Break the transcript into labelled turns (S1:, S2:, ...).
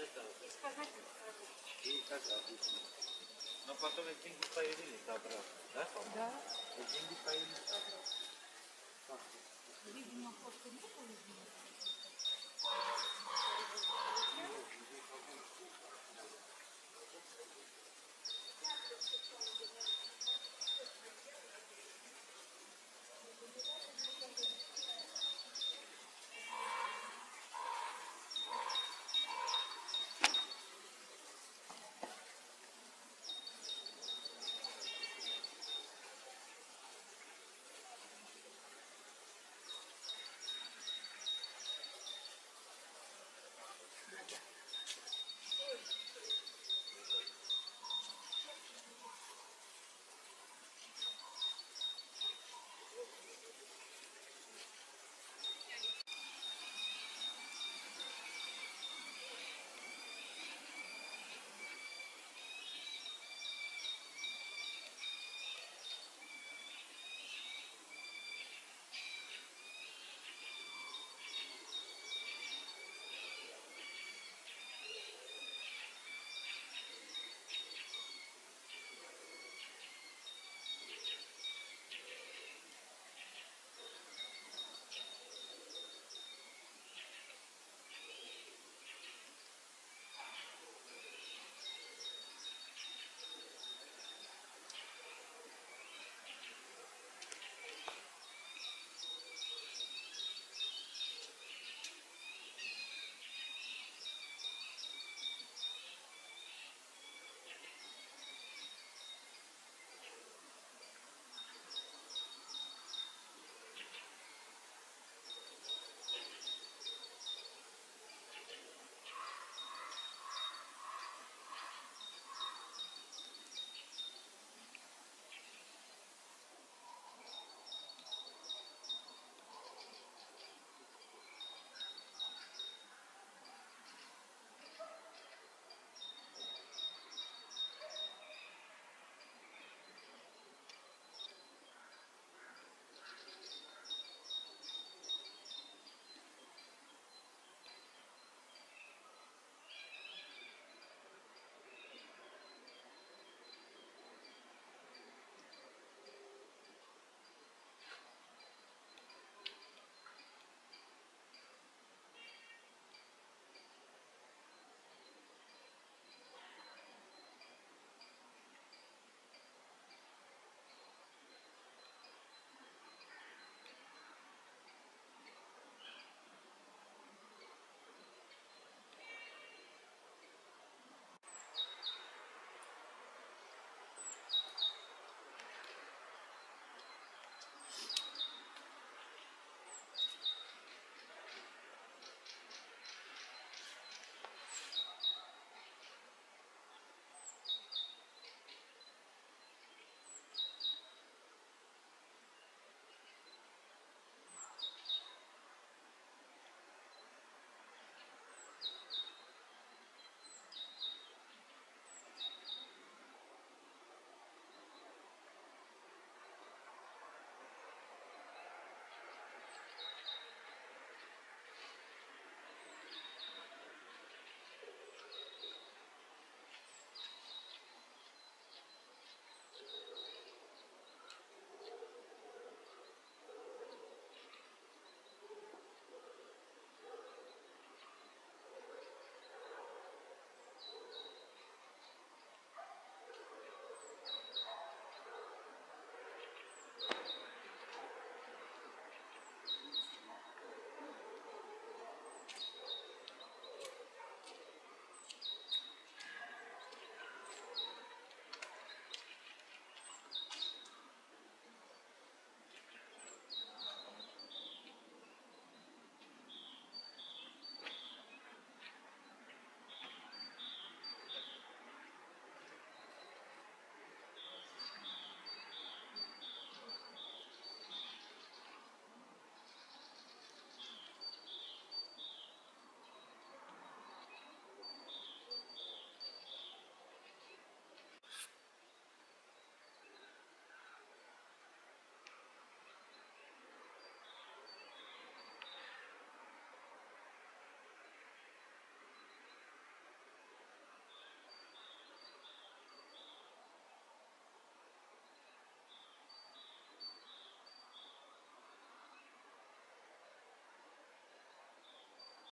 S1: Ну,
S2: и сказать, обычно. Но потом эти деньги появились обратно, да?
S1: да,
S2: Эти деньги появились